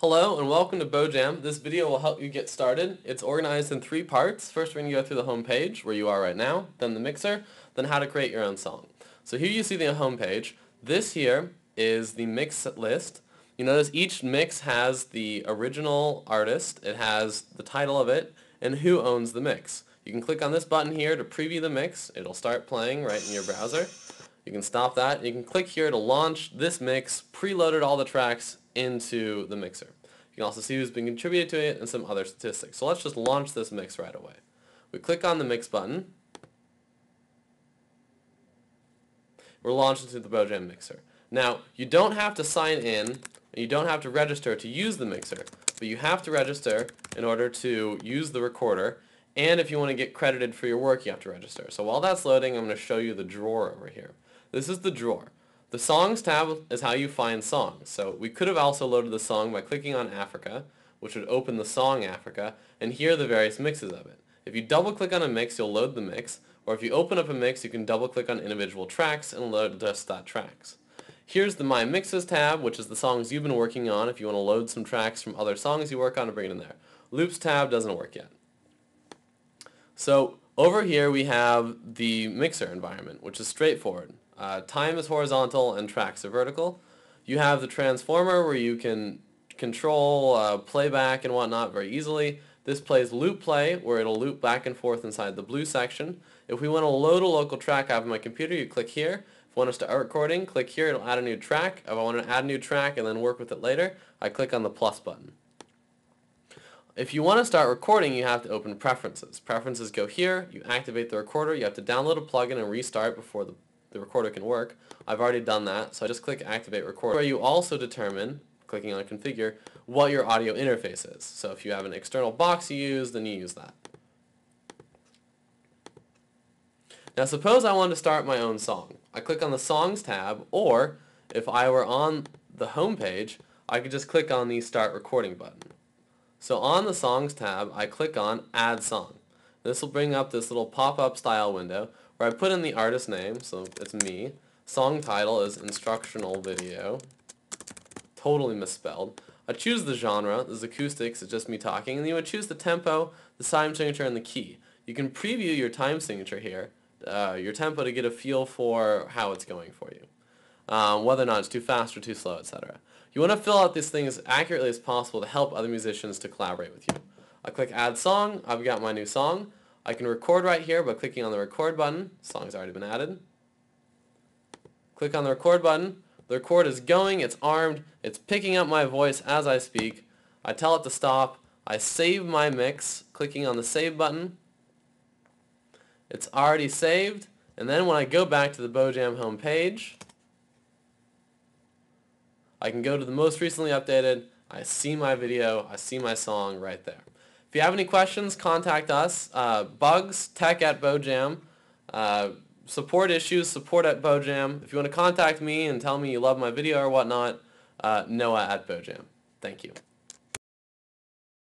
Hello and welcome to BoJam. This video will help you get started. It's organized in three parts. First we're going to go through the home page, where you are right now, then the mixer, then how to create your own song. So here you see the home page. This here is the mix list. You notice each mix has the original artist, it has the title of it, and who owns the mix. You can click on this button here to preview the mix. It'll start playing right in your browser. You can stop that. You can click here to launch this mix, preloaded all the tracks into the mixer. You can also see who's been contributed to it and some other statistics. So let's just launch this mix right away. We click on the mix button. We're launched into the BoJam mixer. Now, you don't have to sign in, and you don't have to register to use the mixer, but you have to register in order to use the recorder, and if you want to get credited for your work, you have to register. So while that's loading, I'm going to show you the drawer over here. This is the drawer. The Songs tab is how you find songs. So we could have also loaded the song by clicking on Africa, which would open the song Africa, and here are the various mixes of it. If you double click on a mix, you'll load the mix, or if you open up a mix, you can double click on individual tracks and load just that tracks. Here's the My Mixes tab, which is the songs you've been working on if you want to load some tracks from other songs you work on and bring it in there. Loops tab doesn't work yet. So over here we have the mixer environment, which is straightforward. Uh, time is horizontal and tracks are vertical. You have the transformer where you can control uh, playback and whatnot very easily. This plays loop play where it'll loop back and forth inside the blue section. If we want to load a local track out of my computer, you click here. If I want to start recording, click here, it'll add a new track. If I want to add a new track and then work with it later, I click on the plus button. If you want to start recording, you have to open Preferences. Preferences go here, you activate the recorder, you have to download a plugin and restart before the the recorder can work. I've already done that, so I just click Activate Recorder, where you also determine, clicking on Configure, what your audio interface is. So if you have an external box you use, then you use that. Now suppose I wanted to start my own song. I click on the Songs tab, or if I were on the home page, I could just click on the Start Recording button. So on the Songs tab, I click on Add Song. This will bring up this little pop-up style window where I put in the artist name, so it's me. Song title is instructional video. Totally misspelled. I choose the genre, this is acoustics, it's just me talking, and you would choose the tempo, the time signature, and the key. You can preview your time signature here, uh, your tempo to get a feel for how it's going for you. Um, whether or not it's too fast or too slow, etc. You want to fill out these things as accurately as possible to help other musicians to collaborate with you. I click add song, I've got my new song. I can record right here by clicking on the record button. The song's already been added. Click on the record button. The record is going, it's armed, it's picking up my voice as I speak. I tell it to stop. I save my mix, clicking on the save button. It's already saved. And then when I go back to the BoJam home page, I can go to the most recently updated. I see my video. I see my song right there. If you have any questions, contact us. Uh, bugs, tech at BoJam. Uh, support issues, support at BoJam. If you want to contact me and tell me you love my video or whatnot, uh, Noah at BoJam. Thank you.